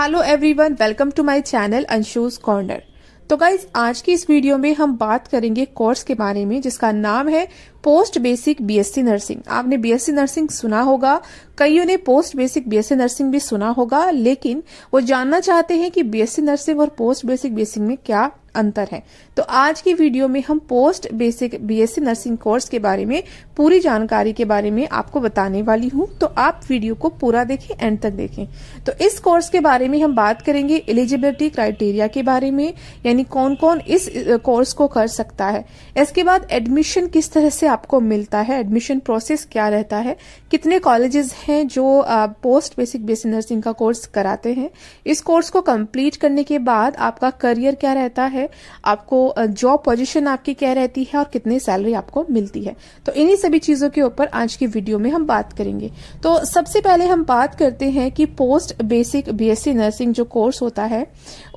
Hello everyone welcome to my channel Anshu's corner तो guys आज की इस वीडियो में हम बात करेंगे कोर्स के बारे में, जिसका नाम है पोस्ट बेसिक बीएससी नर्सिंग आपने बीएससी नर्सिंग सुना होगा, कईयों ने पोस्ट बेसिक बीएससी नर्सिंग भी सुना होगा, लेकिन वो जानना चाहते हैं कि बीएससी नर्सिंग और पोस्ट बेसिक बीएससी में क्या अंतर है। तो आज की वीडियो में हम post basic BSc nursing course के बारे में, पूरी जानकारी के बारे में आपको बताने वाली हूँ। तो आप वीडियो को पूरा देखें एंड तक देखें। तो इस कोर्स के बारे में हम बात करेंगे एलिजिबिलिटी क्राइटेरिया के बारे में, यानी कौन कौन इस कोर्स को कर सकता है। इसके बाद एडमिशन किस तरह से आपको मिलता है एडमिशन प्रोसेस क्या रहता है, कितने कॉलेजेस हैं जो पोस्ट बेसिक बीएससी नर्सिंग का कोर्स कराते हैं। इस कोर्स को कंप्लीट करने के बाद आपका करियर क्या रहता है आपको जॉब पोजीशन आपकी क्या रहती है और कितनी सैलरी आपको मिलती है। तो इन्हीं सभी चीज़ों के ऊपर आज की वीडियो में हम बात करेंगे। तो सबसे पहले हम बात करते हैं कि पोस्ट बेसिक बीएससी नर्सिंग जो कोर्स होता है,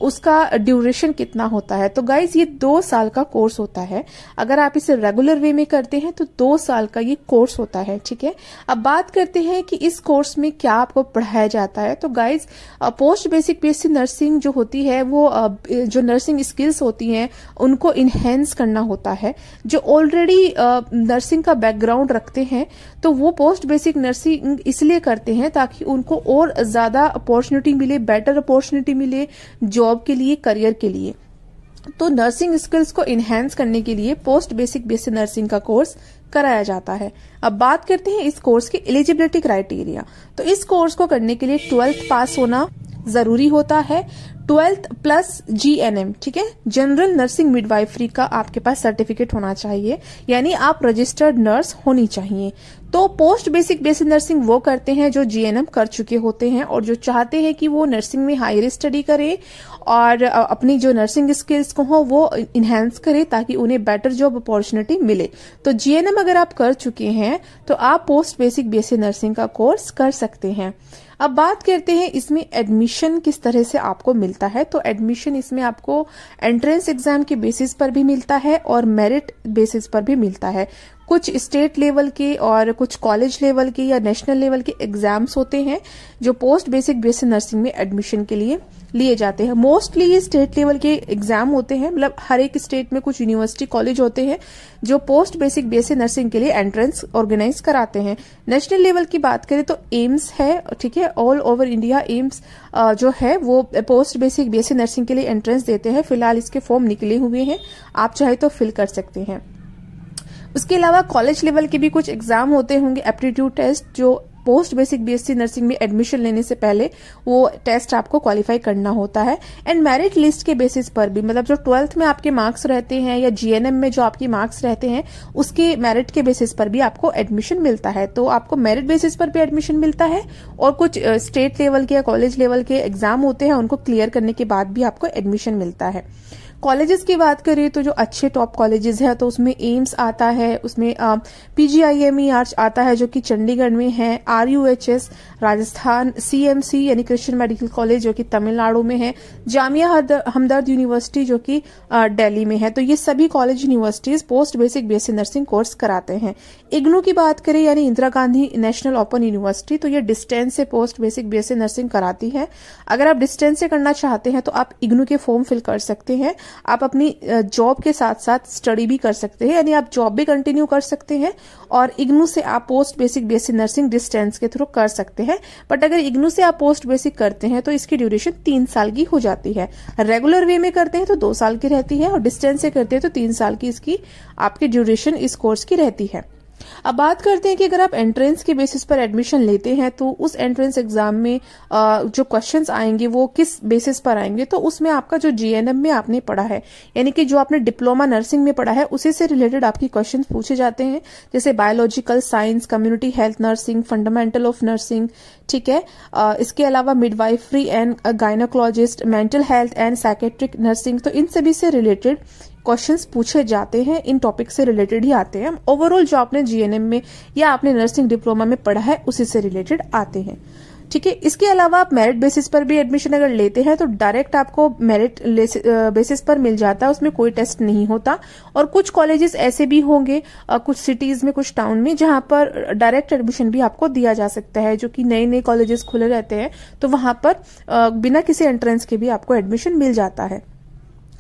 उसका ड्यूरेशन कितना होता है। तो गाइज़ ये दो साल का कोर्स होता है। अगर आप इसे रेगुलर वे में करते हैं तो दो साल का ये कोर्स होता है, ठीक है? अब बात करते हैं कि इस कोर्स में क्या आपको पढ़ाया जाता है। तो guys post basic BSc nursing जो होती है, वो जो नर्सिंग स्किल्स होती हैं, उनको इनहेंस करना होता है। जो ऑलरेडी नर्सिंग का बैकग्राउंड रखते हैं तो वो पोस्ट बेसिक नर्सिंग इसलिए करते हैं ताकि उनको और ज़्यादा अपॉर्चुनिटी मिले बेटर अपॉर्चुनिटी मिले जॉब के लिए करियर के लिए। तो नर्सिंग स्किल्स को इनहेंस करने के लिए पोस्ट बेसिक बेसिक नर्सिंग का कोर्स कराया जाता है। अब बात करते हैं इस कोर्स की एलिजिबिलिटी क्राइटेरिया तो इस कोर्स को करने के लिए ट्वेल्थ पास होना ज़रूरी होता है। ट्वेल्थ प्लस जीएनएम, ठीक है? जनरल नर्सिंग मिडवाइफरी का आपके पास सर्टिफिकेट होना चाहिए, यानी आप रजिस्टर्ड नर्स होनी चाहिए। तो पोस्ट बेसिक बेसिक नर्सिंग वो करते हैं जो जीएनएम कर चुके होते हैं और जो चाहते हैं कि वो नर्सिंग में हायर स्टडी करें और अपनी जो नर्सिंग स्किल्स को हो, वो इन्हेंस करें ताकि उन्हें बेटर जॉब अपॉर्चुनिटी मिले। तो जीएनएम अगर आप कर चुके हैं तो आप पोस्ट बेसिक बेसिक नर्सिंग का कोर्स कर सकते हैं। अब बात करते हैं इसमें एडमिशन किस तरह से आपको मिलता है तो एडमिशन इसमें आपको एंट्रेंस एग्ज़ाम के बेसिस पर भी मिलता है और मेरिट बेसिस पर भी मिलता है। कुछ स्टेट लेवल के और कुछ कॉलेज लेवल के या नेशनल लेवल के एग्ज़ाम्स होते हैं, जो पोस्ट बेसिक बेसिक नर्सिंग में एडमिशन के लिए लिए जाते हैं। मोस्टली ये स्टेट लेवल के एग्ज़ाम होते हैं मतलब हर एक स्टेट में कुछ यूनिवर्सिटी कॉलेज होते हैं, जो पोस्ट बेसिक बेसिक नर्सिंग के लिए एंट्रेंस ऑर्गेनाइज कराते हैं। नेशनल लेवल की बात करें तो एम्स है, ठीक है, ऑल ओवर इंडिया एम्स जो है, वो पोस्ट बेसिक बेसिक नर्सिंग के लिए एंट्रेंस देते हैं। फ़िलहाल इसके फॉर्म निकले हुए हैं, आप चाहे तो फिल कर सकते हैं। उसके अलावा कॉलेज लेवल के भी कुछ एग्ज़ाम होते होंगे एप्टीट्यूड टेस्ट जो पोस्ट बेसिक बीएससी नर्सिंग में एडमिशन लेने से पहले वो टेस्ट आपको क्वालिफाई करना होता है। एंड मेरिट लिस्ट के बेसिस पर भी मतलब जो ट्वेल्थ में आपके मार्क्स रहते हैं या जीएनएम में जो आपके मार्क्स रहते हैं, उसके मेरिट के बेसिस पर भी आपको एडमिशन मिलता है। तो आपको मेरिट बेसिस पर भी एडमिशन मिलता है और कुछ स्टेट लेवल के या कॉलेज लेवल के एग्ज़ाम होते हैं, उनको क्लियर करने के बाद भी आपको एडमिशन मिलता है। कॉलेजेस की बात करें तो जो अच्छे टॉप कॉलेजेस है तो उसमें एम्स आता है, उसमें पीजीआईएमई आता है जो कि चंडीगढ़ में है, आरयूएचएस, राजस्थान, सीएमसी यानी क्रिश्चियन मेडिकल कॉलेज जो कि तमिलनाडु में है, जामिया हमदर्द यूनिवर्सिटी जो कि दिल्ली में है। तो ये सभी college universities post basic BSc nursing course कराते हैं। इग्नू की बात करें यानी Indira Gandhi national open university तो ये डिस्टेंस से पोस्ट बेसिक बीएससी नर्सिंग कराती है। अगर आप डिस्टेंस से करना चाहते हैं तो आप इग्नू के फॉर्म फिल कर सकते हैं। आप अपनी जॉब के साथ साथ स्टडी भी कर सकते हैं, यानी आप जॉब भी कंटिन्यू कर सकते हैं और इग्नू से आप post basic basic nursing distance के थ्रू कर सकते हैं। बट अगर इग्नू से आप पोस्ट बेसिक करते हैं तो इसकी ड्यूरेशन तीन साल की हो जाती है। रेगुलर वे में करते हैं तो दो साल की रहती है, और डिस्टेंस से करते हैं तो तीन साल की इसकी, आपकी ड्यूरेशन इस कोर्स की रहती है। अब बात करते हैं कि अगर आप एंट्रेंस के बेसिस पर एडमिशन लेते हैं तो उस एंट्रेंस एग्ज़ाम में जो क्वेश्चंस आएँगे, वो किस बेसिस पर आएँगे? तो उसमें आपका जो जीएनएम में आपने पढ़ा है, यानी कि जो आपने डिप्लोमा नर्सिंग में पढ़ा है, उसी से रिलेटेड आपकी क्वेश्चन पूछे जाते हैं। जैसे biological science community health nursing fundamental of nursing ठीक है? इसके अलावा midwifery and gynaecologist mental health and psychiatric nursing तो इन सभी से रिलेटेड क्वेश्चंस पूछे जाते हैं, इन टॉपिक से रिलेटेड ही आते हैं। ओवरऑल जो आपने जीएनएम में या आपने नर्सिंग डिप्लोमा में पढ़ा है, उसी से रिलेटेड आते हैं। ठीक है, इसके अलावा आप मेरिट बेसिस पर भी एडमिशन अगर लेते हैं तो डायरेक्ट आपको मेरिट बेसिस पर मिल जाता है, उसमें कोई टेस्ट नहीं होता। और कुछ कॉलेजेस ऐसे भी होंगे कुछ सिटीज़ में, कुछ टाउन में, जहाँ पर डायरेक्ट एडमिशन भी आपको दिया जा सकता है, जो कि नए नए कॉलेजेस खुले रहते हैं तो वहाँ पर बिना किसी एंट्रेंस के भी आपको एडमिशन मिल जाता है।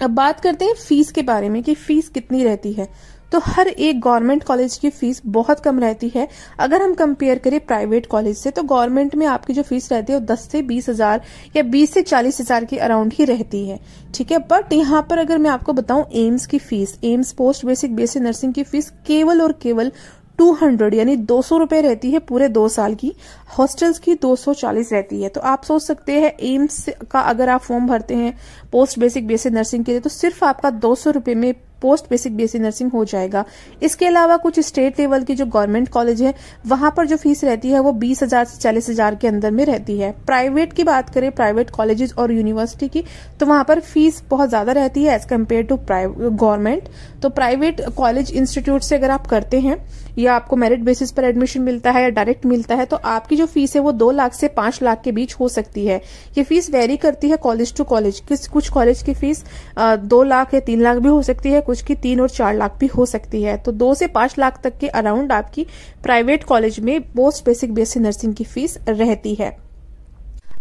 अब बात करते हैं फ़ीस के बारे में कि फ़ीस कितनी रहती है। तो हर एक गवर्नमेंट कॉलेज की फ़ीस बहुत कम रहती है। अगर हम कंपेयर करें प्राइवेट कॉलेज से तो गवर्नमेंट में आपकी जो फ़ीस रहती है वो दस से बीस हज़ार या बीस से चालीस हज़ार के अराउंड ही रहती है। ठीक है, बट यहाँ पर अगर मैं आपको बताऊँ एम्स की fees, AIIMS post basic basic nursing की फ़ीस केवल और केवल टू हंड्रेड यानी दो सौ रुपए रहती है पूरे दो साल की। हॉस्टल्स की दो सौ चालीस रहती है। तो आप सोच सकते हैं, एम्स का अगर आप फॉर्म भरते हैं, पोस्ट बेसिक बेसिक नर्सिंग के लिए तो सिर्फ़ आपका दो सौ रुपए में पोस्ट बेसिक बीएससी नर्सिंग हो जाएगा। इसके अलावा कुछ स्टेट लेवल की जो गवर्नमेंट कॉलेज है, वहाँ पर जो फ़ीस रहती है, वो बीस हज़ार से चालीस हज़ार के अंदर में रहती है। प्राइवेट की बात करें प्राइवेट कॉलेजेस और यूनिवर्सिटी की तो वहाँ पर फ़ीस बहुत ज़्यादा रहती है एज कंपेयर टू गवर्नमेंट तो प्राइवेट कॉलेज इंस्टीट्यूट से अगर आप करते हैं, या आपको मेरिट बेसिस पर एडमिशन मिलता है या डायरेक्ट मिलता है तो आपकी जो फ़ीस है, वो दो लाख से पाँच लाख के बीच हो सकती है। ये फ़ीस वेरी करती है कॉलेज टू कॉलेज कुछ कॉलेज की फ़ीस दो लाख या तीन लाख भी हो सकती है कुछ की तीन और चार लाख भी हो सकती है। तो दो से पाँच लाख तक के अराउंड आपकी प्राइवेट कॉलेज में पोस्ट बेसिक बेसिक नर्सिंग की फ़ीस रहती है।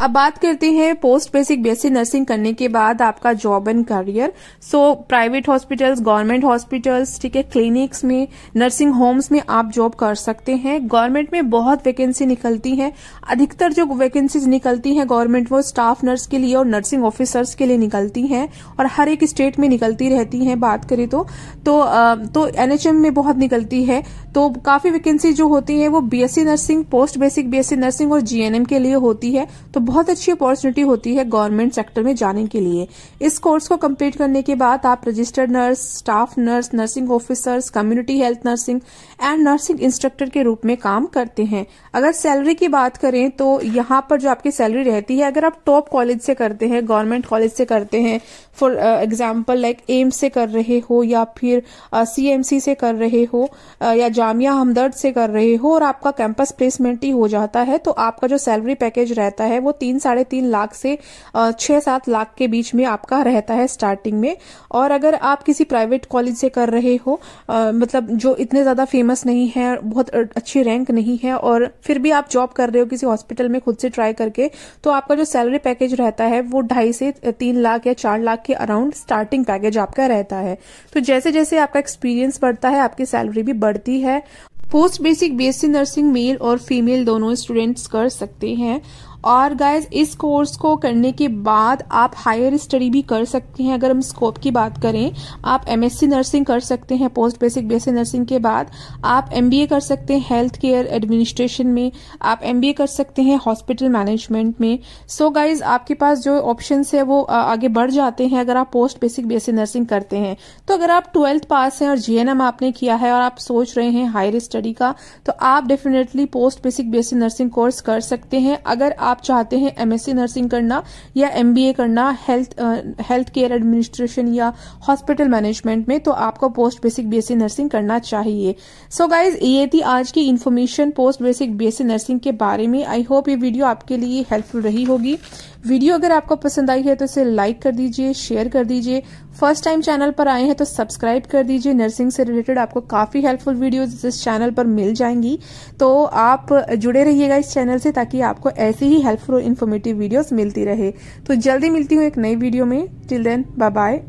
अब बात करते हैं पोस्ट बेसिक बीएससी नर्सिंग करने के बाद आपका job and career so private hospitals government hospitals ठीक है क्लिनिक्स में नर्सिंग होम्स में आप जॉब कर सकते हैं। गवर्नमेंट में बहुत वैकेंसी निकलती है। अधिकतर जो वैकेंसीज निकलती हैं गवर्नमेंट वो स्टाफ नर्स के लिए और नर्सिंग ऑफिसर्स के लिए निकलती हैं और हर एक स्टेट में निकलती रहती हैं बात करें तो। तो, तो एनएचएम में बहुत निकलती है। तो काफ़ी वैकेंसी जो होती है वो BSc nursing post basic BSc nursing और जीएनएम के लिए होती है। तो बहुत अच्छी अपॉर्चुनिटी होती है गवर्नमेंट सेक्टर में जाने के लिए। इस कोर्स को कंप्लीट करने के बाद आप registered nurse staff nurse nursing officers community health nursing and nursing instructor के रूप में काम करते हैं। अगर सैलरी की बात करें तो यहाँ पर जो आपकी सैलरी रहती है अगर आप टॉप कॉलेज से करते हैं गवर्नमेंट कॉलेज से करते हैं फॉर एग्ज़ाम्पल लाइक एम्स से कर रहे हो या फिर सीएमसी uh, से कर रहे हो uh, या जामिया हमदर्द से कर रहे हो और आपका कैंपस प्लेसमेंट ही हो जाता है तो आपका जो सैलरी पैकेज रहता है वो तीन, साढ़े तीन लाख से छह, सात लाख के बीच में आपका रहता है स्टार्टिंग में। और अगर आप किसी प्राइवेट कॉलेज से कर रहे हो मतलब जो इतने ज़्यादा फ़ेमस नहीं है, बहुत अच्छी रैंक नहीं है, और फिर भी आप जॉब कर रहे हो किसी हॉस्पिटल में खुद से ट्राई करके तो आपका जो सैलरी पैकेज रहता है, वो ढाई से तीन लाख या चार लाख के अराउंड स्टार्टिंग पैकेज आपका रहता है। तो जैसे जैसे आपका एक्सपीरियंस बढ़ता है, आपकी सैलरी भी बढ़ती है। Post basic BSc nursing male और फीमेल दोनों स्टूडेंट्स कर सकते हैं। और गाइज़ इस कोर्स को करने के बाद आप हायर स्टडी भी कर सकते हैं। अगर हम स्कोप की बात करें, आप एमएससी नर्सिंग कर सकते हैं पोस्ट बेसिक बेसिक नर्सिंग के बाद। आप एमबीए कर सकते हैं हेल्थ केयर एडमिनिस्ट्रेशन में। आप एमबीए कर सकते हैं हॉस्पिटल मैनेजमेंट में। सो so गाइज़ आपके पास जो ऑप्शन है वो आगे बढ़ जाते हैं अगर आप पोस्ट बेसिक बेसिक नर्सिंग करते हैं। तो अगर आप ट्वेल्थ पास हैं और जीएनएम आपने किया है और आप सोच रहे हैं हायर स्टडी का तो आप definitely post basic basic nursing course कर सकते हैं। अगर आप आप चाहते हैं एमएससी नर्सिंग करना या एमबीए करना हेल्थ हेल्थ केयर एडमिनिस्ट्रेशन या हॉस्पिटल मैनेजमेंट में तो आपको पोस्ट बेसिक बीएससी नर्सिंग करना चाहिए। सो so गाइज़ ये थी आज की information post basic BSc nursing के बारे में। आई होप ये वीडियो आपके लिए हेल्पफुल रही होगी। वीडियो अगर आपको पसंद आई है तो इसे लाइक कर दीजिए, शेयर कर दीजिए। फ़र्स्ट टाइम चैनल पर आए हैं तो सब्सक्राइब कर दीजिए। नर्सिंग से रिलेटेड आपको काफ़ी हेल्पफुल वीडियोज़ इस चैनल पर मिल जाएँगी। तो आप जुड़े रहिएगा इस चैनल से ताकि आपको ऐसी ही हेल्पफुल इन्फॉर्मेटिव वीडियोज़ मिलती रहे। तो जल्दी मिलती हूँ एक नई वीडियो में। Till then bye bye